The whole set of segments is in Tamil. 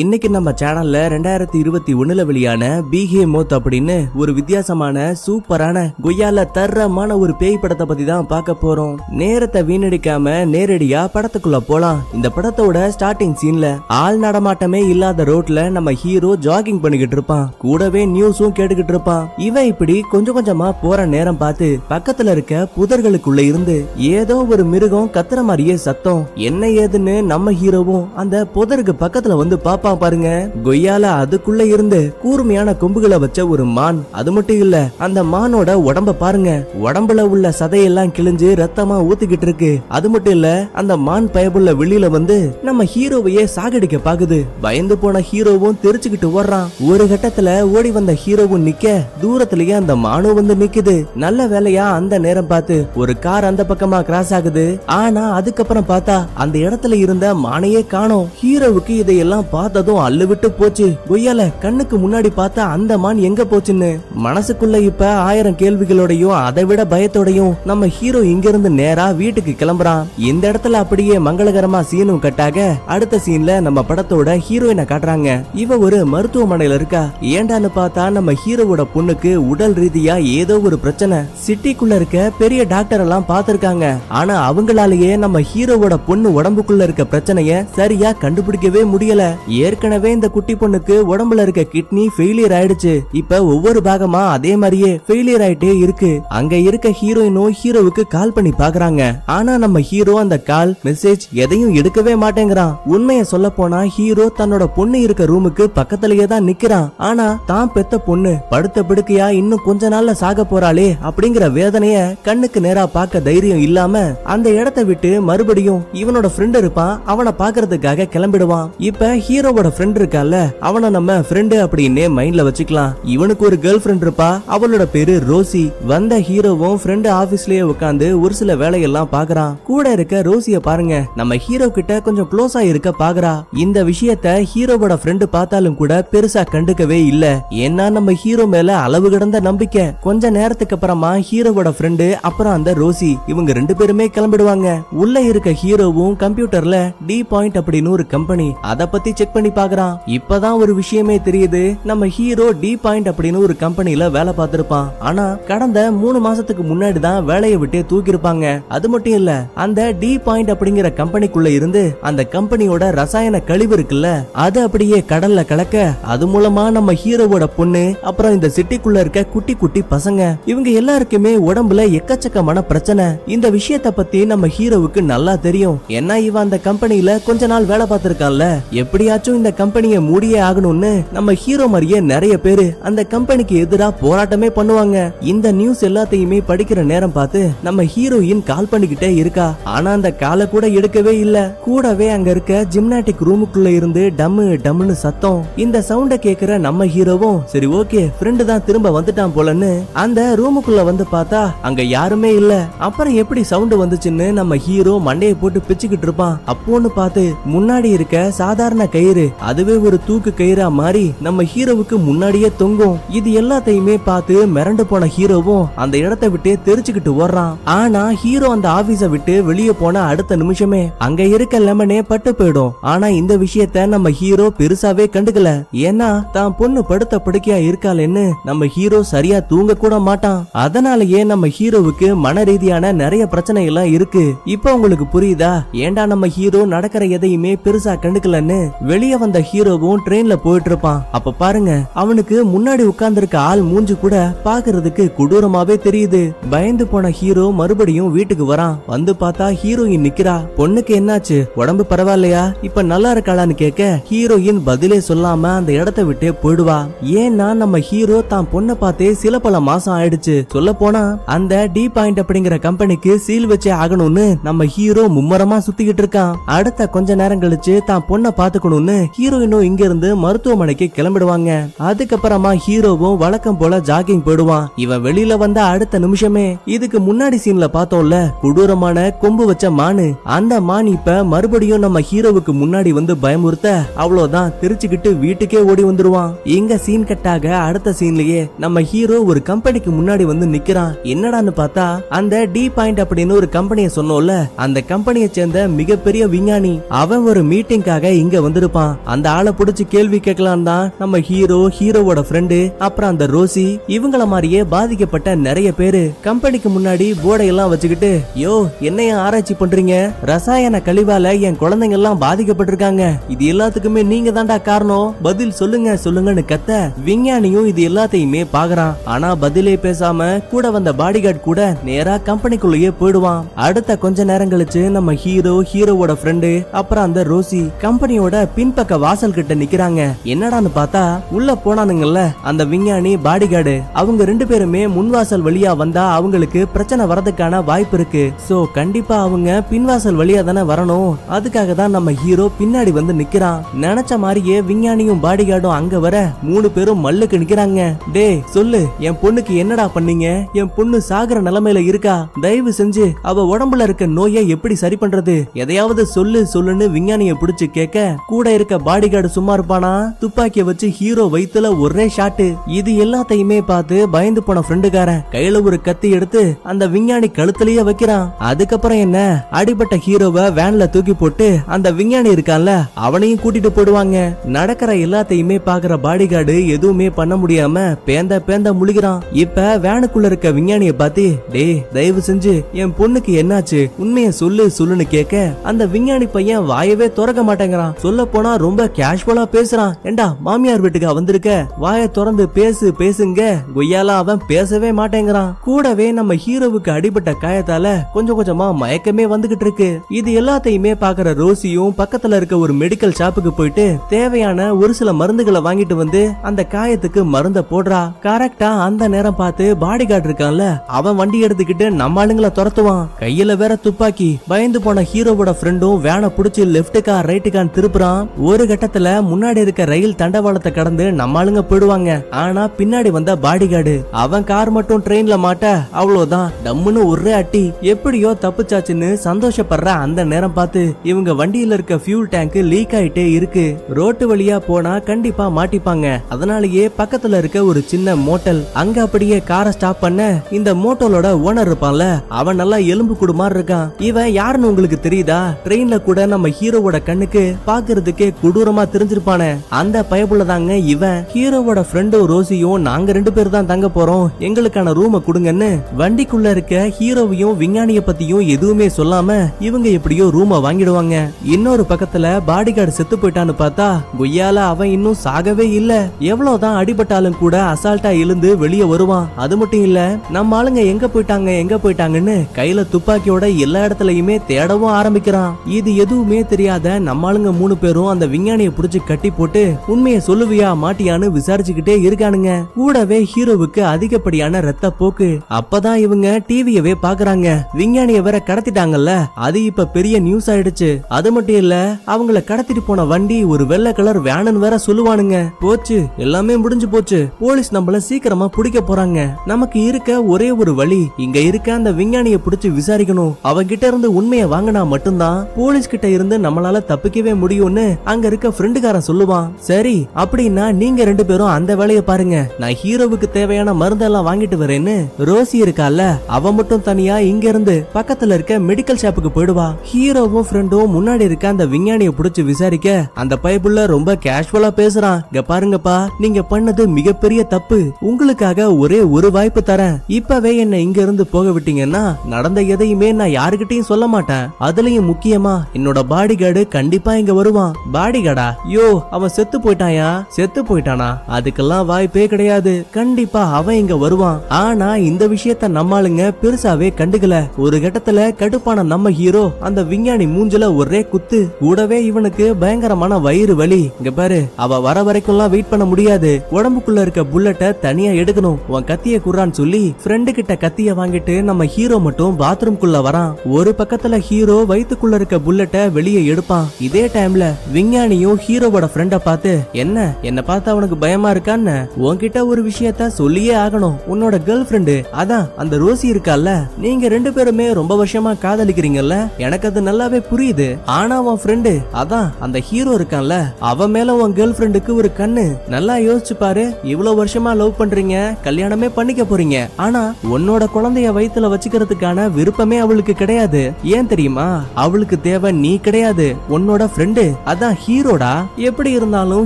இன்னைக்கு நம்ம சேனல்ல ரெண்டாயிரத்தி இருபத்தி ஒண்ணுல வெளியான பிஹே மோத் அப்படின்னு ஒரு வித்தியாசமான சூப்பரான கொய்யால தரமான ஒரு பேய் படத்தை பத்தி தான் பார்க்க போறோம். நேரத்தை வீணடிக்காம நேரடியா படத்துக்குள்ள போலாம். இந்த படத்தோட ஸ்டார்டிங் சீன்ல ஆள் நடமாட்டமே இல்லாத ரோட்ல நம்ம ஹீரோ ஜாகிங் பண்ணிக்கிட்டு இருப்பான். கூடவே நியூஸும் கேட்டுக்கிட்டு இருப்பான். இவன் இப்படி கொஞ்சம் கொஞ்சமா போற நேரம் பார்த்து பக்கத்துல இருக்க புதர்களுக்குள்ள இருந்து ஏதோ ஒரு மிருகம் கத்துற மாதிரியே சத்தம். என்ன ஏதுன்னு நம்ம ஹீரோவும் அந்த புதருக்கு பக்கத்துல வந்து பாப்பான் பாருங்க. கொய்யால அதுக்குள்ள இருந்து கூர்மையான கொம்புகளை வச்ச ஒரு மான். அது மட்டும் இல்ல அந்த மானோட உடம்ப பாருங்க. உடம்புல உள்ள சதையெல்லாம் கிழிஞ்சு ரத்தமா ஊத்திக்கிட்டு இருக்கு. அது மட்டும் இல்ல அந்த மான் பயபுள்ள வெளியில வந்து நம்ம ஹீரோவையே சாகடிக்க பாக்குது. பயந்து போன ஹீரோவும் தெரிச்சுக்கிட்டு ஓடுறான். ஒரு கட்டத்துல ஓடி வந்த ஹீரோவும் நிக்க தூரத்திலேயே அந்த மானும் வந்து நிக்குது. நல்ல வேலையா அந்த நேரம் பார்த்து ஒரு கார் அந்த பக்கமா கிராஸ் ஆகுது. ஆனா அதுக்கப்புறம் பார்த்தா அந்த இடத்துல இருந்த மானையே காணோம். ஹீரோவுக்கு இதையெல்லாம் பார்த்து பார்த்ததும் அள்ளு விட்டு போச்சு. கொய்யால கண்ணுக்கு முன்னாடி பார்த்தா அந்த மான் எங்க போச்சுன்னு? மனசுக்குள்ள இப்ப ஆயிரம் கேள்விகளோடையும் அதை விட பயத்தோடையும் நம்ம ஹீரோ இங்க இருந்து நேரா வீட்டுக்கு கிளம்புறான். இந்த இடத்துல அப்படியே மங்களகரமா சீனும் கட்டாக அடுத்த சீன்ல நம்ம படத்தோட ஹீரோயினை காட்டுறாங்க. இவ ஒரு மருத்துவமனையில இருக்கா? ஏண்டான்னு பார்த்தா நம்ம ஹீரோவோட பொண்ணுக்கு உடல் ரீதியா ஏதோ ஒரு பிரச்சனை. சிட்டிக்குள்ள இருக்க பெரிய டாக்டர் எல்லாம் பாத்திருக்காங்க ஆனா அவங்களாலேயே நம்ம ஹீரோவோட பொண்ணு உடம்புக்குள்ள இருக்க பிரச்சனைய சரியா கண்டுபிடிக்கவே முடியல. ஏற்கனவே இந்த குட்டி பொண்ணுக்கு உடம்புல இருக்க கிட்னி ஃபெயிலியர் ஆயிடுச்சு. இப்ப ஒவ்வொரு பாகமா அதே மாதிரியே ஃபெயிலியர் ஆயிட்டே இருக்கு. அங்க இருக்க ஹீரோயினும் ஹீரோவுக்கு கால் பண்ணி பாக்குறாங்க. ஆனா நம்ம ஹீரோ அந்த கால் மெசேஜ் எதையும் எடுக்கவே மாட்டேங்கிறான். உண்மைய சொல்ல போனா ஹீரோ தன்னோட பொண்ணு இருக்க ரூமுக்கு பக்கத்திலேயே தான் நிக்கிறான். ஆனா தான் பெத்த பொண்ணு படுத்த படுக்கையா இன்னும் கொஞ்ச நாள்ல சாக போறாளே அப்படிங்கிற வேதனைய கண்ணுக்கு நேரா பார்க்க தைரியம் இல்லாம அந்த இடத்தை விட்டு மறுபடியும் இவனோட ஃப்ரெண்ட் இருப்பான். அவனை பாக்குறதுக்காக கிளம்பிடுவான். இப்ப ஹீரோ ஹீரோவோட ஃப்ரெண்ட் இருக்கால அவனை நம்ம ஃப்ரெண்டு அப்படின்னே மைண்ட்ல வச்சுக்கலாம். இவனுக்கு ஒரு கேர்ள் ஃப்ரெண்ட் இருப்பா அவளோட பேரு ரோசி. வந்த ஹீரோவும் ஃப்ரெண்டு ஆபீஸ்லயே உட்காந்து ஒரு சில வேலையெல்லாம் பாக்குறான். கூட இருக்க ரோசிய பாருங்க நம்ம ஹீரோ கிட்ட கொஞ்சம் க்ளோஸா இருக்க பாக்குறா. இந்த விஷயத்த ஹீரோவோட ஃப்ரெண்டு பார்த்தாலும் கூட பெருசா கண்டுக்கவே இல்ல. ஏன்னா நம்ம ஹீரோ மேல அளவு கடந்த நம்பிக்கை. கொஞ்ச நேரத்துக்கு அப்புறமா ஹீரோவோட ஃப்ரெண்டு அப்புறம் அந்த ரோசி. இவங்க ரெண்டு பேருமே கிளம்பிடுவாங்க. உள்ள இருக்க ஹீரோவும் கம்ப்யூட்டர்ல டி பாயிண்ட் அப்படின்னு ஒரு கம்பெனி அத பத்தி செக் பண்ணி பாக்குறான். இப்பதான் ஒரு விஷயமே தெரியுது. நம்ம ஹீரோ டி பாயிண்ட் அப்படின்னு ஒரு கம்பெனில வேலை பார்த்திருப்பான். ஆனா கடந்த மூணு மாசத்துக்கு முன்னாடி தான் வேலையை விட்டே தூக்கிருப்பாங்க அது மட்டும் இல்ல அந்த டி பாயிண்ட் அப்படிங்கிற கம்பெனிக்குள்ள இருந்து அந்த கம்பெனியோட ரசாயன கழிவு இருக்குல்ல அது அப்படியே கடல்ல கலக்க அது மூலமா நம்ம ஹீரோவோட பொண்ணு அப்புறம் இந்த சிட்டிக்குள்ள இருக்க குட்டி குட்டி பசங்க இவங்க எல்லாருக்குமே உடம்புல எக்கச்சக்கமான பிரச்சனை. இந்த விஷயத்த பத்தி நம்ம ஹீரோவுக்கு நல்லா தெரியும். ஏன்னா இவன் அந்த கம்பெனில கொஞ்ச நாள் வேலை பார்த்திருக்கான்ல. எப்படியாச்சும் இந்த கம்பெனியை மூடியே ஆகணும்னு நம்ம ஹீரோ மாதிரியே நிறைய பேரு அந்த கம்பெனிக்கு எதிரா போராட்டமே பண்ணுவாங்க. இந்த நியூஸ் எல்லாத்தையுமே படிக்கிற நேரம் பார்த்து நம்ம ஹீரோயின் கால் பண்ணிக்கிட்டே இருக்கா. ஆனா அந்த காலை கூட எடுக்கவே இல்ல. கூடவே அங்க இருக்க ஜிம்னாட்டிக் ரூமுக்குள்ள இருந்து டம்மு டம்முன்னு சத்தம். இந்த சவுண்ட கேக்குற நம்ம ஹீரோவும் சரி ஓகே ஃப்ரெண்டு தான் திரும்ப வந்துட்டான் போலன்னு அந்த ரூமுக்குள்ள வந்து பார்த்தா அங்க யாருமே இல்ல. அப்புறம் எப்படி சவுண்ட் வந்துச்சுன்னு நம்ம ஹீரோ மண்டையை போட்டு பிச்சுக்கிட்டு இருப்பான். அப்போன்னு பார்த்து முன்னாடி இருக்க சாதாரண கயிறு அதுவே ஒரு தூக்கு கயிறா மாறி நம்ம ஹீரோவுக்கு முன்னாடியே தொங்கும். இது எல்லாத்தையுமே பார்த்து மிரண்டு போன ஹீரோவும் அந்த இடத்தை விட்டு தெரிச்சுக்கிட்டு ஓடுறான். ஆனா ஹீரோ அந்த ஆபீஸ விட்டு வெளியே போன அடுத்த நிமிஷமே அங்க இருக்க லெமனே பட்டு போயிடும். ஆனா இந்த விஷயத்த நம்ம ஹீரோ பெருசாவே கண்டுக்கல. ஏன்னா தான் பொண்ணு படுத்த படுக்கையா இருக்காளேன்னு நம்ம ஹீரோ சரியா தூங்க கூட மாட்டான். அதனாலயே நம்ம ஹீரோவுக்கு மன ரீதியான நிறைய பிரச்சனை எல்லாம் இருக்கு. இப்ப உங்களுக்கு புரியுதா? ஏன்டா நம்ம ஹீரோ நடக்கிற எதையுமே பெருசா கண்டுக்கலன்னு வெளியே வந்த ஹீரோவும் ட்ரெயின்ல போயிட்டு இருப்பான் அப்ப பாருங்க அவனுக்கு முன்னாடி உட்கார்ந்திருக்க ஆள் மூஞ்சு கூட பாக்குறதுக்கு கொடூரமாவே தெரியுது. பயந்து போன ஹீரோ மறுபடியும் வீட்டுக்கு வரான். வந்து பார்த்தா ஹீரோயின் நிக்கிறா. பொண்ணுக்கு என்னாச்சு? உடம்பு பரவாயில்லையா? இப்ப நல்லா இருக்காளான்னு கேட்க ஹீரோயின் பதிலே சொல்லாம அந்த இடத்தை விட்டே போயிடுவா. ஏன்னா நம்ம ஹீரோ தான் பொண்ணை பார்த்தே சில பல மாசம் ஆயிடுச்சு. சொல்ல போனா அந்த டி பாயிண்ட் அப்படிங்கிற கம்பெனிக்கு சீல் வச்சே ஆகணும்னு நம்ம ஹீரோ மும்மரமா சுத்திக்கிட்டு இருக்கான். அடுத்த கொஞ்ச நேரம் கழிச்சு தான் பொண்ணை பாத்துக்கணும்னு ஹீரோயினும் இங்க இருந்து மருத்துவமனைக்கு கிளம்பிடுவாங்க. அதுக்கப்புறமா ஹீரோவும் வழக்கம் போல ஜாகிங் போயிடுவான். இவன் வெளியில வந்த அடுத்த நிமிஷமே இதுக்கு முன்னாடி சீன்ல பார்த்தோம்ல கொடூரமான கொம்பு வச்ச மானு. அந்த மான் இப்ப மறுபடியும் நம்ம ஹீரோவுக்கு முன்னாடி வந்து பயமுறுத்த அவ்வளவுதான் திருச்சுக்கிட்டு வீட்டுக்கே ஓடி வந்துருவான். இங்க சீன் கட்டாக அடுத்த சீன்லயே நம்ம ஹீரோ ஒரு கம்பெனிக்கு முன்னாடி வந்து நிக்கிறான். என்னடான்னு பார்த்தா அந்த டி பாயிண்ட் அப்படின்னு ஒரு கம்பெனியை சொன்னோம்ல அந்த கம்பெனியை சேர்ந்த மிகப்பெரிய விஞ்ஞானி அவன் ஒரு மீட்டிங்காக இங்க வந்திருப்பான். இருப்பான் அந்த ஆளை புடிச்சு கேள்வி கேட்கலாம் தான் நம்ம ஹீரோ ஹீரோவோட ஃப்ரெண்டு அப்புறம் அந்த ரோசி இவங்கள மாதிரியே பாதிக்கப்பட்ட நிறைய பேரு கம்பெனிக்கு முன்னாடி போர்டை எல்லாம் வச்சுக்கிட்டு யோ என்னைய ஆராய்ச்சி பண்றீங்க? ரசாயன கழிவால என் குழந்தைங்க எல்லாம் பாதிக்கப்பட்டிருக்காங்க. இது எல்லாத்துக்குமே நீங்க தான்டா காரணம். பதில் சொல்லுங்க சொல்லுங்கன்னு கத்த விஞ்ஞானியும் இது எல்லாத்தையுமே பாக்குறான். ஆனா பதிலே பேசாம கூட வந்த பாடிகார்ட் கூட நேரா கம்பெனிக்குள்ளேயே போயிடுவான். அடுத்த கொஞ்ச நேரம் கழிச்சு நம்ம ஹீரோ ஹீரோவோட ஃப்ரெண்டு அப்புறம் அந்த ரோசி கம்பெனியோட பின் பக்க வாசல் கிட்ட நிக்கிறாங்க. என்னடான்னு பார்த்தா உள்ள போனானுங்கல்ல அந்த விஞ்ஞானி பாடி கார்டு அவங்க ரெண்டு பேருமே முன்வாசல் வழியா வந்தா அவங்களுக்கு பிரச்சனை வரதுக்கான வாய்ப்பு இருக்கு. சோ கண்டிப்பா அவங்க பின்வாசல் வழியா தானே வரணும். அதுக்காக தான் நம்ம ஹீரோ பின்னாடி வந்து நிக்கிறான். நினைச்ச மாதிரியே விஞ்ஞானியும் பாடிகார்டும் அங்க வர மூணு பேரும் மல்லுக்கு நிக்கிறாங்க. டேய் சொல்லு என் பொண்ணுக்கு என்னடா பண்ணீங்க? என் பொண்ணு சாகுற நிலைமையில இருக்கா? தயவு செஞ்சு அவ உடம்புல இருக்க நோயை எப்படி சரி பண்றது? எதையாவது சொல்லு சொல்லுன்னு விஞ்ஞானிய பிடிச்சு கேட்க கூட இருக்க பாடிகார்டு சும்மா இருப்பானா? துப்பாக்கிய வச்சு ஹீரோ வயித்துல ஒரே ஷாட்டு இது எல்லாத்தையுமே பார்த்து பயந்து போன ஃப்ரெண்டுக்காரன் கையில ஒரு கத்தி எடுத்து அந்த விஞ்ஞானி கழுத்துலயே வைக்கிறான். அதுக்கப்புறம் என்ன? அடிபட்ட ஹீரோவை வேன்ல தூக்கி போட்டு அந்த விஞ்ஞானி இருக்கான்ல அவனையும் கூட்டிட்டு போயிடுவாங்க நடக்கிற எல்லாத்தையுமே பாக்குற பாடிகார்டு எதுவுமே பண்ண முடியாம பேந்த பேந்த முழுகிறான். இப்ப வேனுக்குள்ள இருக்க விஞ்ஞானிய பார்த்து டேய் தயவு செஞ்சு என் பொண்ணுக்கு என்னாச்சு? உண்மைய சொல்லு சொல்லுன்னு கேட்க அந்த விஞ்ஞானி பையன் வாயவே திறக்க மாட்டேங்கிறான். சொல்ல போன ரொம்ப கேஷுவலா பேசுறான். ஏண்டா மாமியார் வீட்டுக்கா வந்திருக்க? வாயை திறந்து பேசு பேசுங்க. கொய்யால அவன் பேசவே மாட்டேங்கிறான். கூடவே நம்ம ஹீரோவுக்கு அடிபட்ட காயத்தால கொஞ்சம் கொஞ்சமா மயக்கமே வந்துகிட்டு இருக்கு. இது எல்லாத்தையுமே பாக்குற ரோசியும் பக்கத்துல இருக்க ஒரு மெடிக்கல் ஷாப்புக்கு போயிட்டு தேவையான ஒரு சில மருந்துகளை வாங்கிட்டு வந்து அந்த காயத்துக்கு மருந்த போடுறா. கரெக்டா அந்த நேரம் பார்த்து பாடி கார்டு இருக்கான்ல அவன் வண்டி எடுத்துக்கிட்டு நம்ம ஆளுங்களை துரத்துவான். கையில வேற துப்பாக்கி. பயந்து போன ஹீரோவோட ஃப்ரெண்டும் வேனை புடிச்சு லெப்டுக்கா ரைட்டுக்கான்னு திருப்புறான். ஒரு கட்டத்துல முன்னாடி இருக்க ரயில் தண்டவாளத்தை கடந்து நம்ம ஆளுங்க போயிடுவாங்க. ஆனா பின்னாடி வந்த பாடி கார்டு அவன் கார் மட்டும் ட்ரெயின்ல மாட்ட அவ்வளவுதான். டம்முன்னு ஒரே அட்டி. எப்படியோ தப்புச்சாச்சுன்னு சந்தோஷப்படுற அந்த நேரம் பார்த்து இவங்க வண்டியில இருக்க ஃபியூல் டேங்க் லீக் ஆயிட்டே இருக்கு. ரோட்டு வழியா போனா கண்டிப்பா மாட்டிப்பாங்க. அதனாலயே பக்கத்துல இருக்க ஒரு சின்ன மோட்டல் அங்க அப்படியே காரை ஸ்டாப் பண்ண இந்த மோட்டலோட ஓனர் இருப்பான்ல அவன் நல்லா எலும்பு கூடு மாதிரி இருக்கான். இவன் யாருன்னு உங்களுக்கு தெரியுதா? ட்ரெயின்ல கூட நம்ம ஹீரோவோட கண்ணுக்கு பாக்குறதுக்கு கொடூரமா தெரிஞ்சிருப்பானே? அந்த பயப்புள்ள தாங்க இவன். ஹீரோவோட ஃப்ரெண்டும் ரோசியும் நாங்க ரெண்டு பேர் தான் தங்க போறோம். எங்களுக்கான ரூம கொடுங்கன்னு. வண்டிக்குள்ள இருக்க ஹீரோவையும் விஞ்ஞானிய பத்தியும் எதுவுமே சொல்லாம இவங்க எப்படியோ ரூமை வாங்கிடுவாங்க. இன்னொரு பக்கத்துல பாடிகார்டு செத்து போயிட்டான்னு பார்த்தா குய்யால அவன் இன்னும் சாகவே இல்ல. எவ்வளவுதான் அடிபட்டாலும் கூட அசால்ட்டா எழுந்து வெளியே வருவான். அது மட்டும் இல்ல நம்ம ஆளுங்க எங்க போயிட்டாங்க எங்க போயிட்டாங்கன்னு கையில துப்பாக்கியோட எல்லா இடத்துலயுமே தேடவும் ஆரம்பிக்கிறான். இது எதுவுமே தெரியாத நம்ம ஆளுங்க மூணு பேரும் அந்த விஞ்ஞானிய புடிச்சு கட்டி போட்டு உண்மையை சொல்லுவியா மாட்டியான்னு விசாரிச்சுக்கிட்டே இருக்கானுங்க. கூடவே ஹீரோவுக்கு அதிகப்படியான ரத்த போக்கு. அப்பதான் இவங்க டிவியவே பாக்குறாங்க. விஞ்ஞானிய வேற கடத்திட்டாங்கல்ல. அது இப்ப பெரிய நியூஸ் ஆயிடுச்சு. அது மட்டும் இல்ல அவங்கள கடத்திட்டு போன வண்டி ஒரு வெள்ளை கலர் வேனன் வேற சொல்லுவானுங்க. போச்சு. எல்லாமே முடிஞ்சு போச்சு. போலீஸ் நம்மள சீக்கிரமா பிடிக்க போறாங்க. நமக்கு இருக்க ஒரே ஒரு வழி இங்க இருக்க அந்த விஞ்ஞானிய பிடிச்சு விசாரிக்கணும். அவங்கிட்ட இருந்து உண்மையை வாங்கினா மட்டும்தான் போலீஸ் கிட்ட இருந்து நம்மளால தப்பிக்கவே முடியும்னு அங்க இருக்க ஃப்ரெண்டுக்காரன் சொல்லுவான் சரி அப்படின்னா நீங்க ரெண்டு பேரும் அந்த வேலையை பாருங்க. நான் ஹீரோவுக்கு தேவையான மருந்தெல்லாம் வாங்கிட்டு வரேன்னு. ரோசி இருக்கால அவ மட்டும் தனியா இங்க இருந்து பக்கத்துல இருக்க மெடிக்கல் ஷாப்புக்கு போயிடுவா. ஹீரோவும் ஃப்ரெண்டும் முன்னாடி இருக்க அந்த விஞ்ஞானிய புடிச்சு விசாரிக்க அந்த பைப்புள்ள ரொம்ப கேஷுவலா பேசுறான். இங்க பாருங்கப்பா நீங்க பண்ணது மிகப்பெரிய தப்பு. உங்களுக்காக ஒரே ஒரு வாய்ப்பு தரேன். இப்பவே என்ன இங்க இருந்து போக விட்டீங்கன்னா நடந்த எதையுமே நான் யாருகிட்டயும் சொல்ல மாட்டேன். அதுலயும் முக்கியமா என்னோட பாடி கார்டு கண்டிப்பா இங்க வருவான். பாடிகாடா. யோ அவன் செத்து போயிட்டாயா? செத்து போயிட்டானா? அதுக்கெல்லாம் வாய்ப்பே கிடையாது. கண்டிப்பா அவன் இங்க வருவான். ஆனா இந்த விஷயத்த நம்மாளுங்க பெருசாவே கண்டுக்கல. ஒரு கட்டத்துல கடுப்பான நம்ம ஹீரோ அந்த விஞ்ஞானி மூஞ்சில ஒரே குத்து. கூடவே இவனுக்கு பயங்கரமான வயிறு வலி. இங்க பாரு அவ வர வரைக்கும்லாம் வெயிட் பண்ண முடியாது. உடம்புக்குள்ள இருக்க புல்லட்ட தனியா எடுக்கணும். உன் கத்திய குர்றான்னு சொல்லி ஃப்ரெண்டு கிட்ட கத்திய வாங்கிட்டு நம்ம ஹீரோ மட்டும் பாத்ரூம்குள்ள வரான். ஒரு பக்கத்துல ஹீரோ வயிற்றுக்குள்ள இருக்க புல்லட்ட வெளியே எடுப்பான். இதே டைம்ல விஞ்ஞானியும் ஹீரோவோட ஃப்ரெண்ட பார்த்து என்ன? என்ன பார்த்தா அவனுக்கு பயமா இருக்கான்னு? உன்கிட்ட ஒரு விஷயத்த சொல்லியே ஆகணும். உன்னோட கேர்ள் ஃப்ரெண்டு அதான் அந்த ரோசி இருக்கால நீங்க ரெண்டு பேருமே ரொம்ப வருஷமா காதலிக்கிறீங்கல்ல? எனக்கு அது நல்லாவே புரியுது. ஆனா உன் ஃப்ரெண்டு அதான் அந்த ஹீரோ இருக்கான்ல. அவன் மேல உன் கேர்ள் ஃப்ரெண்டுக்கு ஒரு கண்ணு. நல்லா யோசிச்சு பாரு இவ்வளவு வருஷமா லவ் பண்றீங்க கல்யாணமே பண்ணிக்க போறீங்க. ஆனா உன்னோட குழந்தைய வயித்துல வச்சுக்கிறதுக்கான விருப்பமே அவளுக்கு கிடையாது. ஏன் தெரியுமா? அவளுக்கு தேவை நீ கிடையாது. உன்னோட ஃப்ரெண்டு அதான் தான் ஹீரோடா? எப்படி இருந்தாலும்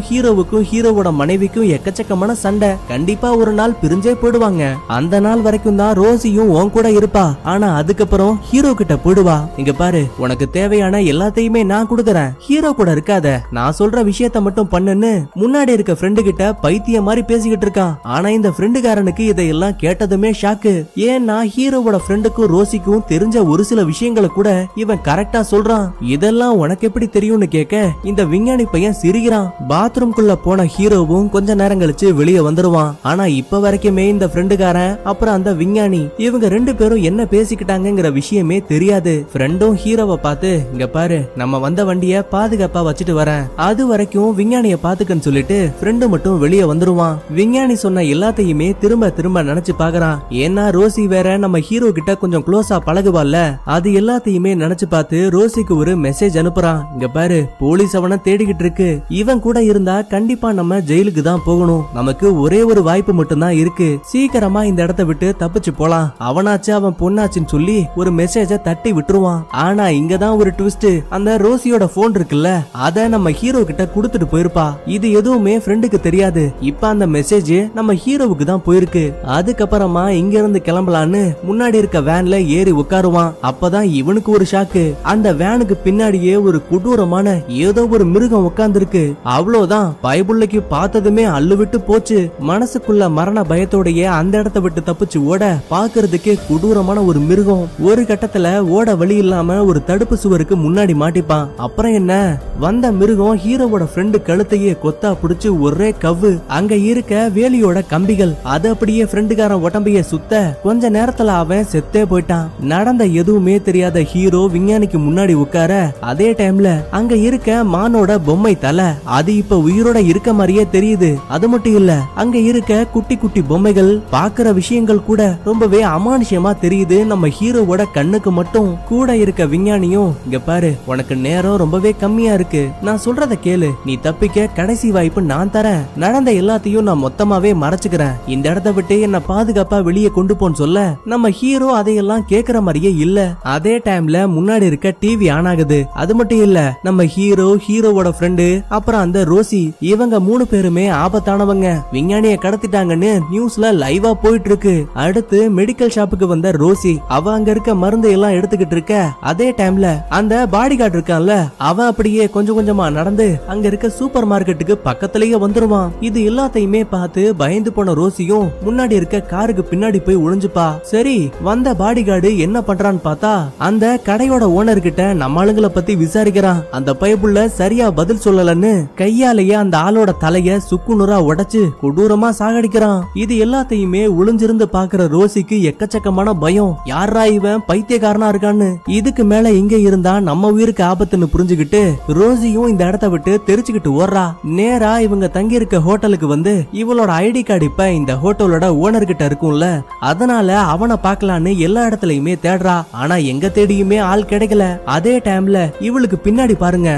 ஹீரோவுக்கும் ஹீரோவோட மனைவிக்கும் எக்கச்சக்கமான சண்டை. கண்டிப்பா ஒரு நாள் பிரிஞ்சே போயிடுவாங்க. அந்த நாள் வரைக்கும் தான் ரோசியும் உன் கூட இருப்பா. ஆனா அதுக்கப்புறம் ஹீரோ கிட்ட போயிடுவா. இங்க பாரு உனக்கு தேவையான எல்லாத்தையுமே நான் கொடுக்கறேன். ஹீரோ கூட இருக்காத. நான் சொல்ற விஷயத்த மட்டும் பண்ணுன்னு முன்னாடி இருக்க ஃப்ரெண்டு கிட்ட பைத்திய மாதிரி பேசிக்கிட்டு இருக்கான். ஆனா இந்த ஃப்ரெண்டுக்காரனுக்கு இதையெல்லாம் கேட்டதுமே ஷாக்கு ஏன்னா ஹீரோவோட ஃப்ரெண்டுக்கும் ரோசிக்கும் தெரிஞ்ச ஒரு சில விஷயங்களை கூட இவன் கரெக்டா சொல்றான். இதெல்லாம் உனக்கு எப்படி தெரியும்னு கேட்க இந்த விஞ்ஞானி பையன் சிரிக்கிறான். பாத்ரூம்குள்ள போன ஹீரோவும் கொஞ்ச நேரம் கழிச்சு வெளியே வந்துருவான். ஆனா இப்ப வரைக்குமே இந்த ஃப்ரெண்டுக்காரன் அப்புறம் அந்த விஞ்ஞானி இவங்க ரெண்டு பேரும் என்ன பேசிக்கிட்டாங்கங்கிற விஷயமே தெரியாது. ஃப்ரெண்டும் ஹீரோவை பார்த்து இங்க பாரு நம்ம வந்த வண்டிய பாதுகாப்பா வச்சுட்டு வரேன். அது வரைக்கும் விஞ்ஞானிய பாத்துக்கன்னு சொல்லிட்டு ஃப்ரெண்டு மட்டும் வெளியே வந்துருவான். விஞ்ஞானி சொன்ன எல்லாத்தையுமே திரும்ப திரும்ப நினைச்சு பாக்குறான் ஏன்னா ரோசி வேற நம்ம ஹீரோ கிட்ட கொஞ்சம் க்ளோஸா பழகுவாள்ல. அது எல்லாத்தையுமே நினைச்சு பார்த்து ரோசிக்கு ஒரு மெசேஜ் அனுப்புறான். இங்க பாரு போலீஸ் அவனை தேடிக்கிட்டு இருக்கு. இவன் கூட இருந்தா கண்டிப்பா நம்ம ஜெயிலுக்கு தான் போகணும். நமக்கு ஒரே ஒரு வாய்ப்பு மட்டும்தான் இருக்கு. சீக்கிரமா இந்த இடத்த விட்டு தப்பிச்சு போலாம். அவனாச்சு அவன் பொண்ணாச்சுன்னு சொல்லி ஒரு மெசேஜ தட்டி விட்டுருவான். ஆனா இங்கதான் ஒரு ட்விஸ்ட் அந்த ரோசியோட போன் இருக்குல்ல அத நம்ம ஹீரோ கிட்ட கொடுத்துட்டு போயிருப்பா. இது எதுவுமே ஃப்ரெண்டுக்கு தெரியாது. இப்ப அந்த மெசேஜ் நம்ம ஹீரோவுக்கு தான் போயிருக்கு. அதுக்கப்புறமா இங்க இருந்து கிளம்பலான்னு முன்னாடி இருக்க வேன்ல ஏறி உட்காருவான். அப்பதான் இவனுக்கு ஒரு ஷாக்கு அந்த வேனுக்கு பின்னாடியே ஒரு கொடூரமான ஏதோ ஒரு மிருகம் உட்கார்ந்துருக்கு. அவ்வளவுதான் பைபிள்ளைக்கு பார்த்ததுமே அள்ளு விட்டு போச்சு. மனசுக்குள்ள மரண பயத்தோடைய அந்த இடத்த விட்டு தப்பிச்சு ஓட பாக்குறதுக்கே கொடூரமான ஒரு மிருகம். ஒரு கட்டத்துல ஓட வழி இல்லாம ஒரு தடுப்பு சுவருக்கு முன்னாடி மாட்டிப்பான். அப்புறம் என்ன? வந்த மிருகம் ஹீரோவோட ஃப்ரெண்டு கழுத்தையே கொத்தா புடிச்சு ஒரே கவ்வு. அங்க இருக்க வேலியோட கம்பிகள். அது அப்படியே ஃப்ரெண்டுக்காரன் உடம்பைய சுத்த கொஞ்ச நேரத்துல அவன் செத்தே போயிட்டான். நடந்த எதுவுமே தெரியாத ஹீரோ விஞ்ஞானிக்கு முன்னாடி உட்கார அதே டைம்ல அங்க இருக்க மானோட பொம்மை தலை அது இப்ப உயிரோட இருக்க மாதிரியே தெரியுது. அது மட்டும் இல்ல அங்க இருக்க குட்டி குட்டி பொம்மைகள் பாக்குற விஷயங்கள் கூட ரொம்பவே அமானுஷ்யமா தெரியுது. நம்ம ஹீரோவோட கண்ணுக்கு மட்டும் கூட இருக்க விஞ்ஞானியும் இங்க பாரு உனக்கு நேரம் ரொம்பவே கம்மியா இருக்கு. நான் சொல்றத கேளு நீ தப்பிக்க கடைசி வாய்ப்பு நான் தரேன். நடந்த எல்லாத்தையும் நான் மொத்தமாவே மறைச்சுக்கிறேன். இந்த இடத்த விட்டு என்ன பாதுகாப்பா வெளியே கொண்டு போன்னு சொல்ல நம்ம ஹீரோ அதையெல்லாம் கேக்குற மாதிரியே இல்ல. அதே டைம்ல முன்னாடி இருக்க டிவி ஆன் ஆகுது. அது மட்டும் இல்ல நம்ம ஹீரோ ஹீரோவோட ஃப்ரெண்டு அப்புறம் அந்த ரோசி. இவங்க மூணு பேருமே ஆபத்தானவங்க. விஞ்ஞானிய கடத்திட்டாங்கன்னு நியூஸ்ல லைவா போயிட்டு இருக்கு அடுத்து மெடிக்கல் ஷாப்புக்கு வந்த ரோசி. அவ அங்க இருக்க மருந்து எல்லாம் எடுத்துக்கிட்டு இருக்க. அதே டைம்ல அந்த பாடி கார்டு இருக்கான்ல அவ அப்படியே கொஞ்சம் கொஞ்சமா நடந்து அங்க இருக்க சூப்பர் மார்க்கெட்டுக்கு பக்கத்திலேயே வந்துருவான். இது எல்லாத்தையுமே பார்த்து பயந்து போன ரோசியும் முன்னாடி இருக்க காருக்கு பின்னாடி போய் ஒளிஞ்சுப்பா. சரி வந்த பாடி கார்டு என்ன பண்றான்னு பார்த்தா அந்த கடையோட ஓனர் கிட்ட நம்ம ஆளுங்களை பத்தி விசாரிக்கிறான். அந்த பயப்புள்ள சரியா பதில் சொல்லலன்னு கையாலேயே அந்த ஆளோட தலைய சுக்குநூறா உடைச்சு கொடூரமா சாகடிக்கிறான். இது எல்லாத்தையுமே ஒளிஞ்சிருந்து பாக்குற ரோசிக்கு எக்கச்சக்கமான பயம். யாரா இவன்? பைத்தியக்காரனா இருக்கான்னு. இதுக்கு மேல இங்க இருந்தா நம்ம உயிருக்கு ஆபத்துன்னு புரிஞ்சுக்கிட்டு ரோசியும் இந்த இடத்த விட்டு தெரிச்சுக்கிட்டு ஓடுறா. நேரா இவங்க தங்கி இருக்க ஹோட்டலுக்கு வந்து இவளோட ஐடி கார்டு இப்ப இந்த ஹோட்டலோட ஓனர் கிட்ட இருக்கும்ல அதனால அவனை பாக்கலான்னு எல்லா இடத்துலயுமே தேடுறா. ஆனா எங்க தேடியுமே ஆள் கிடைக்கல. அதே டைம்ல இவளுக்கு பின்னாடி பாருங்க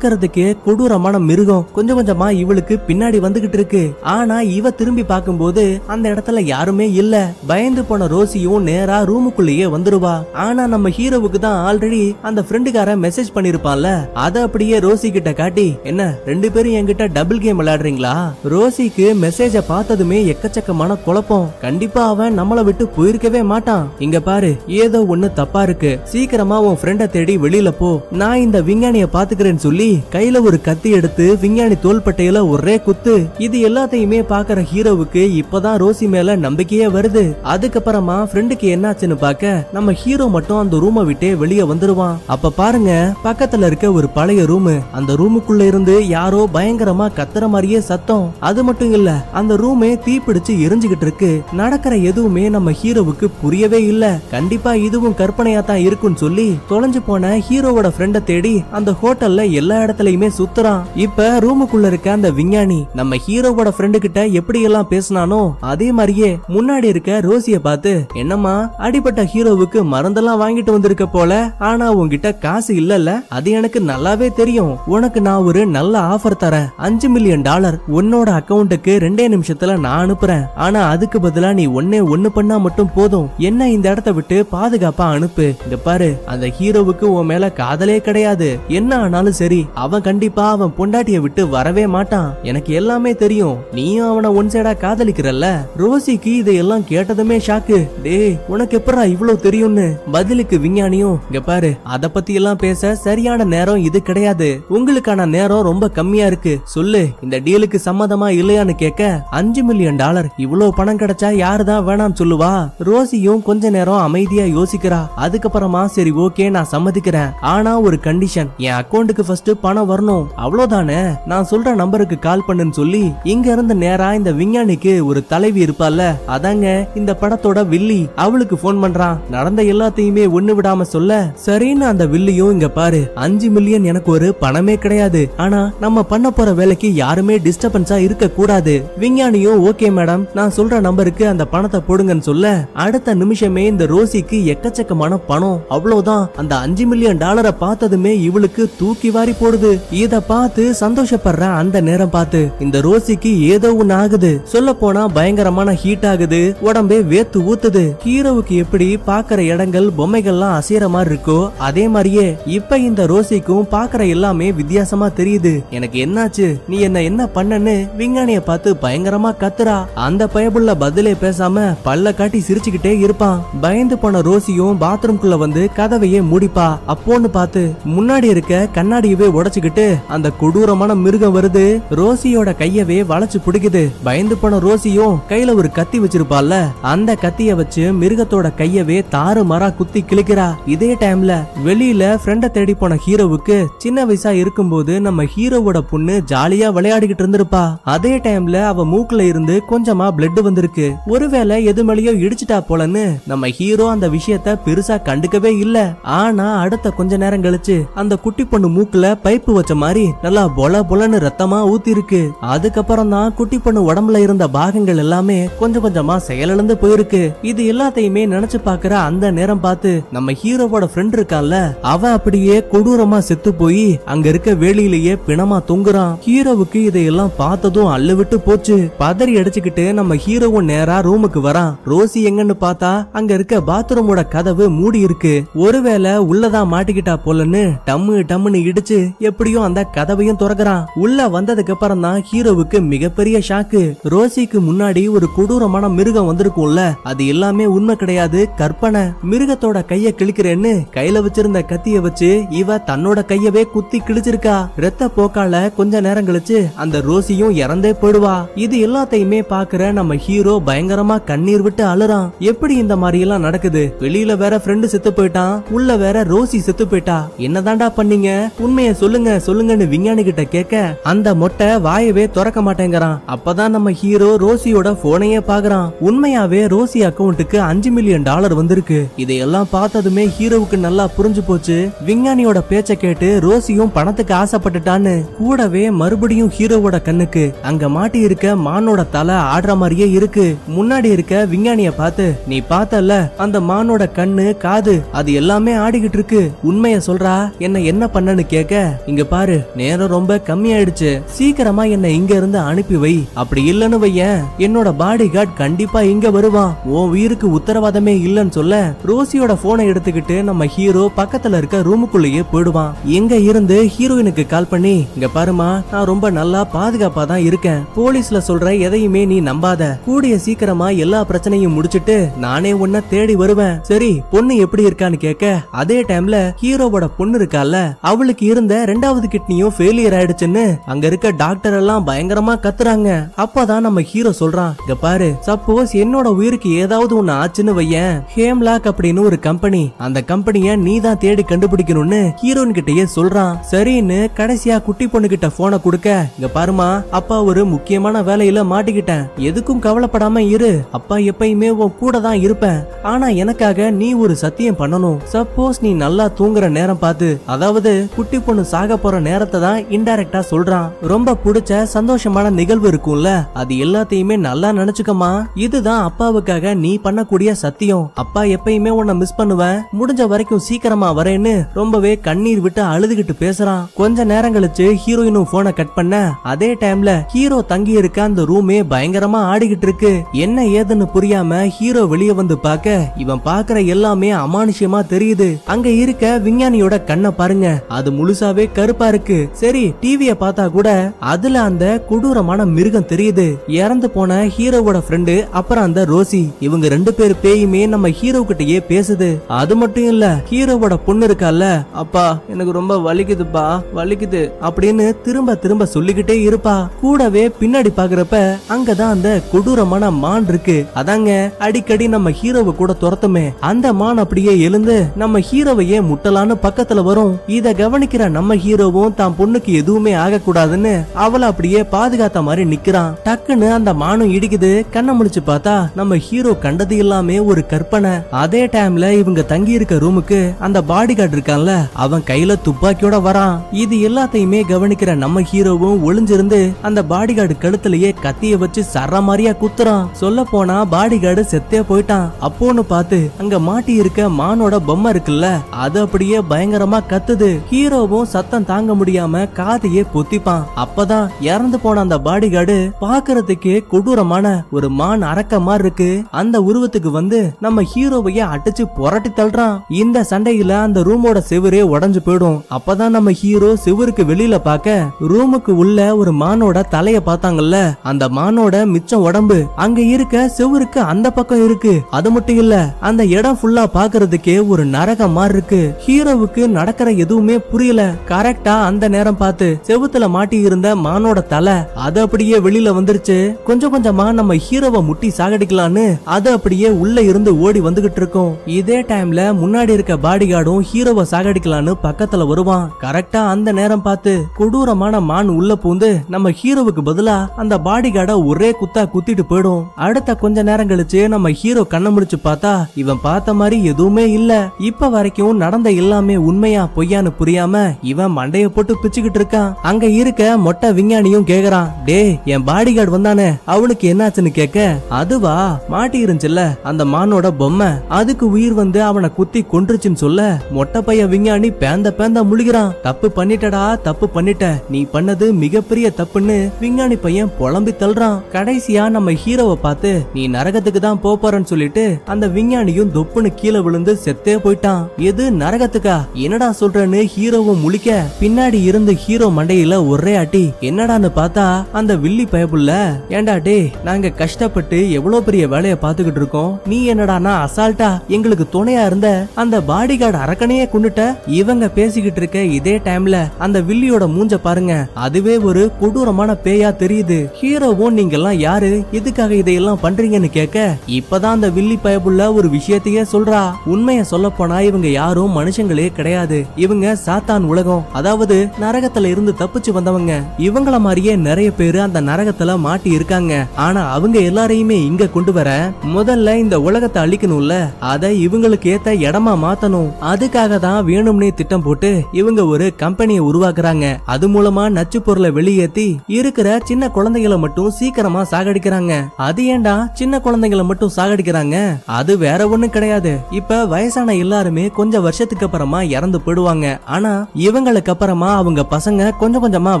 பாக்குறதுக்கே கொடூரமான மிருகம் கொஞ்சம் கொஞ்சமா இவளுக்கு பின்னாடி வந்துகிட்டு இருக்கு. ஆனா இவ திரும்பி பார்க்கும்போது அந்த இடத்துல யாருமே இல்ல. பயந்து போன ரோசியும் நேரா ரூமுக்குள்ளேயே வந்துருவா. ஆனா நம்ம ஹீரோவுக்கு தான் ஆல்ரெடி அந்த ஃப்ரெண்டுக்காரன் மெசேஜ் பண்ணிருப்பான்ல. அத அப்படியே ரோசி கிட்ட காட்டி என்ன ரெண்டு பேரும் என்கிட்ட டபுள் கேம் விளையாடுறீங்களா? ரோசிக்கு மெசேஜ பார்த்ததுமே எக்கச்சக்கமான குழப்பம். கண்டிப்பா அவன் நம்மள விட்டு போயிருக்கவே மாட்டான். இங்க பாரு ஏதோ ஒண்ணு தப்பா இருக்கு. சீக்கிரமா உன் ஃப்ரெண்ட தேடி வெளியில போ. நான் இந்த விஞ்ஞானிய பாத்துக்கிறேன்னு சொல்லி கையில ஒரு கத்தி எடுத்து விஞ்ஞானி தோள்பட்டையில ஒரே குத்து. இது எல்லாத்தையுமே பாக்குற ஹீரோவுக்கு இப்பதான் ரோசி மேல நம்பிக்கையே வருது. அதுக்கப்புறமா ஃப்ரெண்டுக்கு என்னாச்சுன்னு பாக்க நம்ம ஹீரோ மட்டும் அந்த ரூமை விட்டே வெளியே வந்துருவான். அப்ப பாருங்க பக்கத்துல இருக்க ஒரு பழைய ரூம் அந்த ரூமுக்குள்ள இருந்து யாரோ பயங்கரமா கத்துற மாதிரியே சத்தம். அது மட்டும் இல்ல அந்த ரூமே தீப்பிடிச்சு எரிஞ்சுகிட்டு இருக்கு. நடக்கிற எதுவுமே நம்ம ஹீரோவுக்கு புரியவே இல்ல. கண்டிப்பா இதுவும் கற்பனையா தான் இருக்கும்னு சொல்லி தொலைஞ்சு போன ஹீரோவோட ஃப்ரெண்ட தேடி அந்த ஹோட்டல்ல எல்லா இடத்துலயுமே சுத்துறான். இப்ப ரூமுக்குள்ள இருக்க அந்த விஞ்ஞானி நம்ம ஹீரோவோட ஃப்ரெண்டு கிட்ட எப்படி எல்லாம் பேசினானோ அதே மாதிரியே முன்னாடி இருக்க ரோசிய பார்த்து என்னம்மா அடிப்பட்ட ஹீரோவுக்கு மருந்தெல்லாம் வாங்கிட்டு வந்திருக்க போல ஆனா உன்கிட்ட காசு இல்லல்ல? அது எனக்கு நல்லாவே தெரியும். உனக்கு நான் ஒரு நல்ல ஆஃபர் தரேன். அஞ்சு மில்லியன் டாலர் உன்னோட அக்கவுண்ட்டுக்கு ரெண்டே நிமிஷத்துல நான் அனுப்புறேன். ஆனா அதுக்கு பதிலா நீ ஒன்னே ஒன்னு பண்ணா மட்டும் போதும். என்ன இந்த இடத்த விட்டு பாதுகாப்பா அனுப்பு? இங்க பாரு அந்த ஹீரோவுக்கு உன் மேல காதலே கிடையாது. என்ன ஆனாலும் சரி அவன் கண்டிப்பா அவன் பொண்டாட்டிய விட்டு வரவே மாட்டான். எனக்கு எல்லாமே தெரியும். நீயும் அவனை ஒன் சைடா காதலிக்கிறல்ல? ரோசிக்கு இதையெல்லாம் கேட்டதுமே ஷாக்கு டேய் உனக்கு எப்படா இவ்வளவு தெரியும்னு? பதிலுக்கு விஞ்ஞானியும் இங்க பாரு அத பத்தி எல்லாம் பேச சரியான நேரம் இது கிடையாது. உங்களுக்கான நேரம் ரொம்ப கம்மியா இருக்கு. சொல்லு இந்த டீலுக்கு சம்மதமா இல்லையான்னு கேட்க அஞ்சு மில்லியன் டாலர். இவ்வளவு பணம் கிடைச்சா யாருதான் வேணாம் சொல்லுவா? ரோசியும் கொஞ்ச நேரம் அமைதியா யோசிக்கிறா. அதுக்கப்புறமா சரி ஓகே நான் சம்மதிக்கிறேன். ஆனா ஒரு கண்டிஷன் என் அக்கௌண்ட்டுக்கு ஃபர்ஸ்ட் பணம் வரணும். அவ்வளவுதானே? நான் சொல்ற நம்பருக்கு கால் பண்ணுன்னு சொல்லி இங்க இருந்து நேரா இந்த விஞ்ஞானிக்கு ஒரு தலைவி இருப்பால அதாங்க இந்த படத்தோட வில்லி. அவளுக்கு போன் பண்றான். நடந்த எல்லாத்தையுமே ஒண்ணு விடாம சொல்ல சரின்னு அந்த வில்லியும் இங்க பாரு அஞ்சு மில்லியன் எனக்கு ஒரு பணமே கிடையாது. ஆனா நம்ம பண்ண போற வேலைக்கு யாருமே டிஸ்டர்பன்ஸா இருக்க கூடாது. விஞ்ஞானியும் ஓகே மேடம் நான் சொல்ற நம்பருக்கு அந்த பணத்தை போடுங்கன்னு சொல்ல அடுத்த நிமிஷமே இந்த ரோசிக்கு எக்கச்சக்கமான பணம். அவ்வளவுதான். அந்த அஞ்சு மில்லியன் டாலரை பார்த்ததுமே இவளுக்கு தூக்கி வாரி போடுது இத பார்த்து சந்தோஷப்படுற அந்த நேரம் பார்த்து இந்த ரோசிக்கு ஏதோ ஒண்ணு ஆகுது. சொல்ல போனா பயங்கரமான ஹீட் ஆகுது. உடம்பே வேத்து ஊத்துது. ஹீரோவுக்கு எப்படி பாக்குற இடங்கள் பொம்மைகள்லாம் அசைற மாதிரி இருக்கோ அதே மாதிரியே இப்ப இந்த ரோசிக்கும் பாக்குற எல்லாமே வித்தியாசமா தெரியுது. எனக்கு என்னாச்சு? நீ என்ன என்ன பண்ணன்னு விஞ்ஞானிய பார்த்து பயங்கரமா கத்துறா. அந்த பயபுள்ள பதிலே பேசாம பல்ல காட்டி சிரிச்சுக்கிட்டே இருப்பான். பயந்து போன ரோசியும் பாத்ரூம்குள்ள வந்து கதவையே மூடிப்பா. அப்போன்னு பார்த்து முன்னாடி இருக்க கண்ணாடியவே உடைச்சுக்கிட்டு அந்த கொடூரமான மிருகம் வருது. ரோசியோட கையவே வளைச்சு பிடிக்குது பயந்து போன ரோசியும் கையில ஒரு கத்தி வச்சிருப்பால அந்த கத்திய வச்சு மிருகத்தோட கையவே தாறு மாறா குத்தி கிளிக்கிறா இதே டைம்ல வெளியில ஃப்ரெண்ட தேடி போன ஹீரோவுக்கு சின்ன வயசா இருக்கும்போது நம்ம ஹீரோவோட பொண்ணு ஜாலியா விளையாடிக்கிட்டு இருந்திருப்பா. அதே டைம்ல அவ மூக்குல இருந்து கொஞ்சமா பிளட் வந்திருக்கு. ஒருவேளை எது மேலயோ இடிச்சிட்டா போலன்னு நம்ம ஹீரோ அந்த விஷயத்த பெருசா கண்டுக்கவே இல்ல. ஆனா அடுத்த கொஞ்ச நேரம் கழிச்சு அந்த குட்டி பொண்ணு மூக்குல பைப்பு வச்ச மாதிரி நல்லா பொல பொலன்னு ரத்தமா ஊத்தி இருக்கு அதுக்கப்புறம் தான் குட்டி பொண்ணு உடம்புல இருந்த பாகங்கள் எல்லாமே கொஞ்சம் கொஞ்சமா செயலிழந்து போயிருக்கு. இது எல்லாத்தையுமே நினைச்சு பாக்குற அந்த நேரம் பார்த்து நம்ம ஹீரோவோட ஃப்ரெண்ட் இருக்கால அவ அப்படியே கொடூரமா செத்து போய் அங்க இருக்க வேலியிலேயே பிணமா தொங்குறான். ஹீரோவுக்கு இதையெல்லாம் பார்த்ததும் அள்ளு விட்டு போச்சு. பதறி அடிச்சுக்கிட்டு நம்ம ஹீரோவும் நேரா ரூமுக்கு வரான். ரோசி எங்கன்னு பார்த்தா அங்க இருக்க பாத்ரூமோட கதவு மூடி இருக்கு ஒருவேளை உள்ளதான் மாட்டிக்கிட்டா போலன்னு டம்மு டம்முன்னு இடிச்சு எப்படியும் அந்த கதவையும் திறக்கிறான். உள்ள வந்ததுக்கு அப்புறம் தான் ஹீரோவுக்கு மிகப்பெரிய ஷாக்கு ரோசிக்கு முன்னாடி ஒரு கொடூரமான மிருகம் வந்திருக்கும்ல அது எல்லாமே உண்மை கிடையாது கற்பனை. மிருகத்தோட கைய கிழிக்கிறேன்னு கையில வச்சிருந்த கத்திய வச்சு இவ தன்னோட கையவே குத்தி கிழிச்சிருக்கா. ரத்த போக்கால கொஞ்ச நேரம் கழிச்சு அந்த ரோசியும் இறந்தே போயிடுவா. இது எல்லாத்தையுமே பாக்குற நம்ம ஹீரோ பயங்கரமா கண்ணீர் விட்டு அழுறான். எப்படி இந்த மாதிரி எல்லாம் நடக்குது? வெளியில வேற ஃப்ரெண்டு செத்து போயிட்டான் உள்ள வேற ரோசி செத்து போயிட்டா. என்னதான்டா பண்ணீங்க? உண்மைய சொல்லுங்க சொல்லுங்கன்னு விஞ்ஞானி கிட்ட கேட்க அந்த மொட்டை வாயவே திறக்க மாட்டேங்கிறான். அப்பதான் நம்ம ஹீரோ ரோசியோட போனையே பாக்குறான். உண்மையாவே ரோசி அக்கவுண்ட்டுக்கு அஞ்சு மில்லியன் டாலர் வந்திருக்கு. இதையெல்லாம் பார்த்ததுமே ஹீரோவுக்கு நல்லா புரிஞ்சு போச்சு. விஞ்ஞானியோட பேச்ச கேட்டு ரோசியும் பணத்துக்கு ஆசைப்பட்டுட்டான்னு கூடவே மறுபடியும் ஹீரோவோட கண்ணுக்கு. அங்க மாட்டி இருக்க மானோட தலை ஆடுற மாதிரியே இருக்கு. முன்னாடி இருக்க விஞ்ஞானிய பார்த்து நீ பார்த்தல அந்த மானோட கண்ணு காது அது எல்லாமே ஆடிக்கிட்டு இருக்கு. உண்மைய சொல்றா? என்ன என்ன பண்ணனு கேட்க இங்க பாரு நேரம் ரொம்ப கம்மியாயிடுச்சு. சீக்கிரமா என்ன இங்க இருந்து அனுப்பி வை. அப்படி இல்லன்னு வைய என்னோட பாடி கார்டு கண்டிப்பா இங்க வருவான். உன் உயிருக்கு உத்தரவாதமே இல்லன்னு சொல்ல ரோசியோட போனை எடுத்துக்கிட்டு நம்ம ஹீரோ பக்கத்துல இருக்க ரூமுக்குள்ளேயே போயிடுவான். எங்க இருந்து ஹீரோயினுக்கு கால் பண்ணி இங்க பாருமா நான் ரொம்ப நல்லா பாதுகாப்பா தான் இருக்கேன். போலீஸ்ல சொல்ற எதையுமே நீ நம்பாத. கூடிய சீக்கிரமா எல்லா பிரச்சனையும் முடிச்சிட்டு நானே உன்ன தேடி வருவேன். சரி பொண்ணு எப்படி இருக்கான்னு கேட்க அதே டைம்ல ஹீரோவோட பொண்ணு இருக்கால அவளுக்கு இருந்த ரெண்டாவது கிட்னியும் ஃபெயிலியர் ஆயிடுச்சுன்னு அங்க இருக்க டாக்டர் எல்லாம் பயங்கரமா கத்துறாங்க. அப்பதான் நம்ம ஹீரோ சொல்றான். இங்க பாரு சப்போஸ் என்னோட உயிருக்கு ஏதாவது ஒண்ணு ஆச்சுன்னு வையன். ஹேம்லாக் அப்படின்னு ஒரு கம்பெனி அந்த கம்பெனிய நீ தான் தேடி கண்டுபிடிக்கணும்னு ஹீரோன் கிட்டயே சொல்றான். சரின்னு கடைசியா குட்டி பொண்ணு கிட்ட போனை கொடுக்க இங்க பாருமா அப்பா ஒரு முக்கியமான வேலையில மாட்டிக்கிட்டேன். எதுக்கும் கவலைப்படாம இரு. அப்பா எப்பயுமே உன் கூட தான் இருப்பேன். ஆனா எனக்காக நீ ஒரு சத்தியம் பண்ணணும். சப்போஸ் நீ நல்லா தூங்குற நேரம் பார்த்து அதாவது குட்டி பொண்ணு சாக போற நேரத்தை தான் இன்டைரக்டா சொல்றான். ரொம்ப பிடிச்ச சந்தோஷமான நிகழ்வு இருக்கும்ல. அது எல்லாத்தையுமே நல்லா நினைச்சுக்கமா இதுதான் அப்பாவுக்காக நீ பண்ணக்கூடிய சத்தியம். அப்பா எப்பயுமே உன்னை மிஸ் பண்ணுவேன். முடிஞ்ச வரைக்கும் சீக்கிரமா வரேன்னு ரொம்பவே கண்ணீர் விட்டு அழுதுகிட்டு பேசுறான். கொஞ்ச நேரம் கழிச்சு ஹீரோயினும் போனை கட் பண்ண அதே டைம்ல ஹீரோ தங்கி இருக்க அந்த ரூமே பயங்கரமா ஆடிக்கிட்டு இருக்கு. என்ன ஏதுன்னு புரியாம ஹீரோ வெளியே வந்து பார்க்க இவன் பாக்குற எல்லாமே அமானுஷ்யமா தெரியுது. அங்க இருக்க விஞ்ஞானியோட கண்ணை பாருங்க. அது முழுசாவே ரொம்பவே கருப்பா இருக்கு. சரி டிவிய பார்த்தா கூட அதுல அந்த கொடூரமான மிருகம் தெரியுது. இறந்து போன ஹீரோவோட ஃப்ரெண்டு அப்புறம் அந்த ரோசி. இவங்க ரெண்டு பேர் பேயுமே நம்ம ஹீரோ கிட்டயே பேசுது. அது மட்டும் இல்ல ஹீரோவோட பொண்ணு இருக்கால அப்பா எனக்கு ரொம்ப வலிக்குதுப்பா வலிக்குது அப்படின்னு திரும்ப திரும்ப சொல்லிக்கிட்டே இருப்பா. கூடவே பின்னாடி பாக்குறப்ப அங்கதான் அந்த கொடூரமான மான் இருக்கு. அதாங்க அடிக்கடி நம்ம ஹீரோவை கூட துரத்துமே. அந்த மான் அப்படியே எழுந்து நம்ம ஹீரோவையே முட்டலான்னு பக்கத்துல வரும். இத கவனிக்கிற நம்ம நம்ம ஹீரோவும் தான் பொண்ணுக்கு எதுவுமே ஆகக்கூடாதுன்னு அவளை அப்படியே பாதுகாத்த மாதிரி நிக்கிறான். டக்குன்னு அந்த மானம் இடிக்குது. கண்ணை முடிச்சு பார்த்தா நம்ம ஹீரோ கண்டது எல்லாமே ஒரு கற்பனை. அதே டைம்ல இவங்க தங்கி இருக்க ரூமுக்கு அந்த பாடி கார்டு இருக்கான்ல அவன் கையில துப்பாக்கியோட வரான். இது எல்லாத்தையுமே கவனிக்கிற நம்ம ஹீரோவும் ஒளிஞ்சிருந்து அந்த பாடி கார்டு கழுத்துலயே கத்திய வச்சு சர்ற மாதிரியா குத்துறான். சொல்ல போனா பாடி கார்டு செத்தே போயிட்டான். அப்போன்னு பார்த்து அங்க மாட்டி இருக்க மானோட பொம்மை இருக்குல்ல அது அப்படியே பயங்கரமா கத்துது. ஹீரோவும் சத்தம் தாங்க முடியாம காதையே பொத்திப்பான். அப்பதான் இறந்து போன அந்த பாடிகார்டு பாக்குறதுக்கே கொடூரமான ஒரு மான் அரக்க மாதிரி இருக்கு. அந்த உருவத்துக்கு வந்து நம்ம ஹீரோவையே அடிச்சு புரட்டி தள்ளுறான். இந்த சண்டையில அந்த ரூமோட செவுரே உடஞ்சு போயிடும். அப்பதான் நம்ம ஹீரோ செவருக்கு வெளியில பார்க்க ரூமுக்கு உள்ள ஒரு மானோட தலைய பார்த்தாங்கல்ல. அந்த மானோட மிச்சம் உடம்பு அங்க இருக்க செவருக்கு அந்த பக்கம் இருக்கு. அது மட்டும் இல்ல அந்த இடம் ஃபுல்லா பாக்குறதுக்கே ஒரு நரகம் மாதிரி இருக்கு. ஹீரோவுக்கு நடக்கிற எதுவுமே புரியல. கரெக்டா அந்த நேரம் பார்த்து செவுத்துல மாட்டி இருந்த மானோட தலை அது அப்படியே வெளியில வந்துருச்சு. கொஞ்சம் கொஞ்சமா நம்ம ஹீரோவை முட்டி சாகடிக்கலான்னு அது அப்படியே உள்ள இருந்து ஓடி வந்துகிட்டு இருக்கும். இதே டைம்ல முன்னாடி இருக்க பாடி கார்டும் ஹீரோவை சாகடிக்கலான்னு பக்கத்துல வருவான். கரெக்டா அந்த நேரம் பார்த்து கொடூரமான மான் உள்ள பூந்து நம்ம ஹீரோவுக்கு பதிலா அந்த பாடி கார்ட ஒரே குத்தா குத்திட்டு போயிடும். அடுத்த கொஞ்ச நேரம் கழிச்சு நம்ம ஹீரோ கண்ணை முடிச்சு பார்த்தா இவன் பார்த்த மாதிரி எதுவுமே இல்ல. இப்ப வரைக்கும் நடந்த எல்லாமே உண்மையா பொய்யான்னு புரியாம இவன் மண்டைய போட்டு பிச்சுக்கிட்டு இருக்கான். அங்க இருக்க மொட்டை விஞ்ஞானியும் கேக்குறான். டே என் பாடி கார்டு வந்தானே. அவனுக்கு என்னாச்சுன்னு கேட்க அதுவா? மாட்டி இருந்துச்சுல்ல அந்த மானோட பொம்மை. அதுக்கு உயிர் வந்து அவனை குத்தி கொன்றுச்சுன்னு சொல்ல மொட்டை பைய விஞ்ஞானி பேந்த பேந்த முழுகிறான். தப்பு பண்ணிட்டடா தப்பு பண்ணிட்ட. நீ பண்ணது மிகப்பெரிய தப்புன்னு விஞ்ஞானி பையன் புலம்பி தள்ளுறான். கடைசியா நம்ம ஹீரோவை பார்த்து நீ நரகத்துக்கு தான் போறன்னு சொல்லிட்டு அந்த விஞ்ஞானியும் தொப்புன்னு கீழே விழுந்து செத்தே போயிட்டான். எது நரகத்துக்கா? என்னடா சொல்றேன்னு ஹீரோவும் முழிக்க பின்னாடி இருந்து ஹீரோ மண்டையில ஒரே அட்டி என்னடான்னு பார்த்தா அந்த வில்லி பயப்புள்ள ஏண்டா டே நாங்க கஷ்டப்பட்டு எவ்வளவு பெரிய வேலைய பாத்துக்கிட்டு இருக்கோம். நீ என்னடானா அசால்ட்டா எங்களுக்கு துணையா இருந்த அந்த பாடி கார்டு அரக்கனையே கொண்டுட்ட. இவங்க பேசிக்கிட்டு இருக்க இதே டைம்ல அந்த வில்லியோட மூஞ்ச பாருங்க. அதுவே ஒரு கொடூரமான பேயா தெரியுது. ஹீரோவும் நீங்க எல்லாம் யாரு? எதுக்காக இதையெல்லாம் பண்றீங்கன்னு கேட்க இப்பதான் அந்த வில்லி பயப்புள்ள ஒரு விஷயத்தையே சொல்றா. உண்மைய சொல்ல போனா இவங்க யாரும் மனுஷங்களே கிடையாது. இவங்க சாத்தான் உலகம் அதாவது நரகத்துல இருந்து தப்பிச்சு வந்தவங்க. இவங்கள மாதிரியே நிறைய பேரு அந்த நரகத்துல மாட்டி இருக்காங்க. ஆனா அவங்க எல்லாரையுமே இங்க கொண்டு வர முதல்ல இந்த உலகத்தை அழிக்கணும்ல? அதை இவங்களுக்கு ஏத்த இடமா மாத்தணும். அதுக்காக தான் வேணும்னே திட்டம் போட்டு இவங்க ஒரு கம்பெனியை உருவாக்குறாங்க. அது மூலமா நச்சு பொருளை வெளியேத்தி இருக்கிற சின்ன குழந்தைகளை மட்டும் சீக்கிரமா சாகடிக்கிறாங்க. அது ஏன்டா சின்ன குழந்தைகளை மட்டும் சாகடிக்கிறாங்க? அது வேற ஒண்ணும் கிடையாது. இப்ப வயசான எல்லாருமே கொஞ்சம் வருஷத்துக்கு அப்புறமா இறந்து போயிடுவாங்க. ஆனா இவங்களுக்கு அப்புறமா அவங்க பசங்க கொஞ்சம் கொஞ்சமா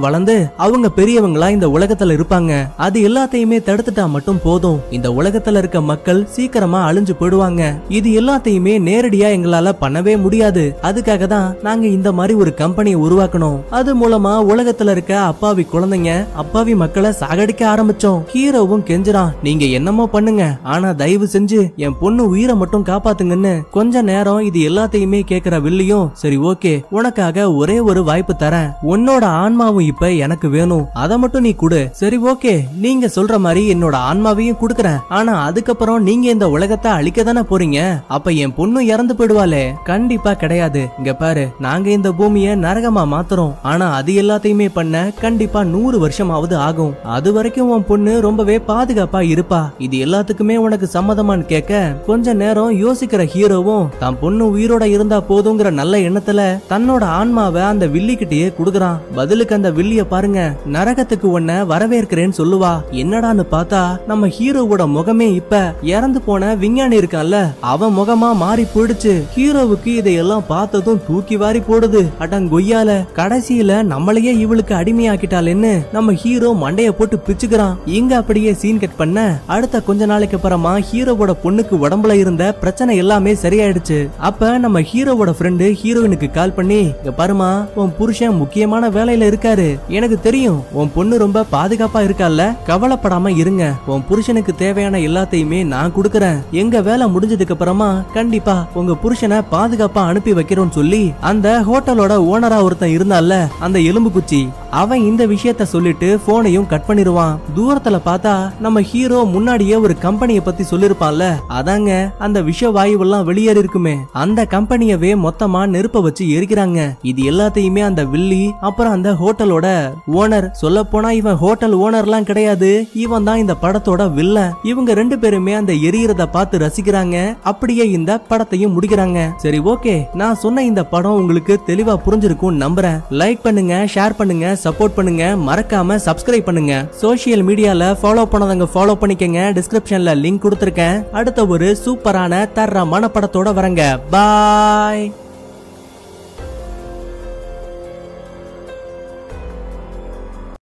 வளர்ந்து அவங்க பெரியவங்களா இந்த உலகத்துல இருப்பாங்க. அது எல்லாத்தையுமே தடுத்துட்டா மட்டும் போதும். இந்த உலகத்துல இருக்க மக்கள் சீக்கிரமா அழிஞ்சு போயிடுவாங்க. இது எல்லாத்தையுமே நேரடியா எங்களால பண்ணவே முடியாது. அதுக்காக தான் நாங்க இந்த மாதிரி ஒரு கம்பெனியை உருவாக்கணும். அது மூலமா உலகத்துல இருக்க அப்பாவி குழந்தைங்க அப்பாவி மக்களை சாகடிக்க ஆரம்பிச்சோம். ஹீரோவும் கெஞ்சுறான் நீங்க என்னமோ பண்ணுங்க. ஆனா தயவு செஞ்சு என் பொண்ணு உயிரை மட்டும் காப்பாத்துங்கன்னு. கொஞ்ச நேரம் இது எல்லாத்தையுமே கேக்குற வில்லியும் சரி ஓகே. உனக்காக ஒரே ஒரு வாய்ப்பு தரேன். உன்னோட ஆன்மாவும் இப்ப எனக்கு வேணும். அதை மட்டும் நீ கொடு. சரி ஓகே. நீங்க சொல்ற மாதிரி என்னோட ஆன்மாவையும் கொடுக்கறேன். ஆனா அதுக்கப்புறம் நீங்க இந்த உலகத்தை அழிக்க தானே போறீங்க? அப்ப என் பொண்ணு இறந்து போயிடுவாளே. கண்டிப்பா கிடையாது. இங்க பாரு நாங்க இந்த பூமிய நரகமா மாத்துறோம். ஆனா அது எல்லாத்தையுமே பண்ண கண்டிப்பா நூறு வருஷமாவது ஆகும். அது வரைக்கும் உன் பொண்ணு ரொம்பவே பாதுகாப்பா இருப்பா. இது எல்லாத்துக்குமே உனக்கு சம்மதமான்னு கேட்க கொஞ்ச நேரம் யோசிக்கிற ஹீரோவும் தான் பொண்ணு உயிரோட இருந்தா போதுங்கிற நல்ல எண்ணத்துல தன்னோட ஆன்மாவை அந்த வில்லி குடுக்கறான். பதிலுக்கு அந்த வில்லிய பாருங்க நரகத்துக்கு உன்ன வரவேற்கிறேன்னு சொல்லுவா. என்னடான்னு பார்த்தா நம்ம ஹீரோவோட முகமே இப்ப இறந்து போன விஞ்ஞானி இருக்கான்ல அவன் முகமா மாறி போயிடுச்சு. ஹீரோவுக்கு இதையெல்லாம் பார்த்ததும் தூக்கி வாரி போடுது. அடங்கொய்யால கடைசியில நம்மளையே இவளுக்கு அடிமையாக்கிட்டாளேன்னு நம்ம ஹீரோ மண்டைய போட்டு பிச்சுக்கிறான். இங்க அப்படியே சீன் கட் பண்ண அடுத்த கொஞ்ச நாளைக்கு அப்புறமா ஹீரோவோட பொண்ணுக்கு உடம்புல இருந்த பிரச்சனை எல்லாமே சரியாயிடுச்சு. அப்ப நம்ம ஹீரோவோட ஃப்ரெண்டு ஹீரோயினுக்கு கால் பண்ணி இங்க பாருமா உன் புருஷன் முக்கியமான வேலையில இருக்காரு. எனக்கு தெரியும் உன் பொண்ணு ரொம்ப பாதுகாப்பா இருக்கால கவலைப்படாம இருங்க. உன் புருஷனுக்கு தேவையான எல்லாத்தையுமே நான் கொடுக்கறேன். எங்க வேலை முடிஞ்சதுக்கு அப்புறமா கண்டிப்பா உங்க புருஷனை பாதுகாப்பா அனுப்பி வைக்கிறோம்னு சொல்லி அந்த ஹோட்டலோட ஓனரா ஒருத்தன் இருந்தால அந்த எலும்பு குச்சி. அவன் இந்த விஷயத்த சொல்லிட்டு போனையும் கட் பண்ணிடுவான். தூரத்துல பார்த்தா நம்ம ஹீரோ முன்னாடியே ஒரு கம்பெனிய பத்தி சொல்லிருப்பான்ல. அதாங்க அந்த விஷ வாயுவெல்லாம் வெளியேறி இருக்குமே அந்த கம்பெனியவே மொத்தமா நெருப்ப வச்சு எரிக்கிறாங்க. இது எல்லாம் எல்லாத்தையுமே அந்த வில்லி அப்புறம் அந்த ஹோட்டலோட ஓனர். சொல்ல போனா இவன் ஹோட்டல் ஓனர்லாம் கிடையாது. இவன் தான் இந்த படத்தோட வில்ல. இவங்க ரெண்டு பேருமே அந்த எரியறத பார்த்து ரசிக்கிறாங்க. அப்படியே இந்த படத்தையும் முடிக்கிறாங்க. சரி ஓகே. நான் சொன்ன இந்த படம் உங்களுக்கு தெளிவா புரிஞ்சிருக்கும் நம்புறேன். லைக் பண்ணுங்க ஷேர் பண்ணுங்க சப்போர்ட் பண்ணுங்க. மறக்காம சப்ஸ்கிரைப் பண்ணுங்க. சோஷியல் மீடியால ஃபாலோ பண்ணாதவங்க ஃபாலோ பண்ணிக்கங்க. டிஸ்கிரிப்ஷன்ல லிங்க் கொடுத்துருக்கேன். அடுத்த ஒரு சூப்பரான தரமான படத்தோட வரங்க. பாய்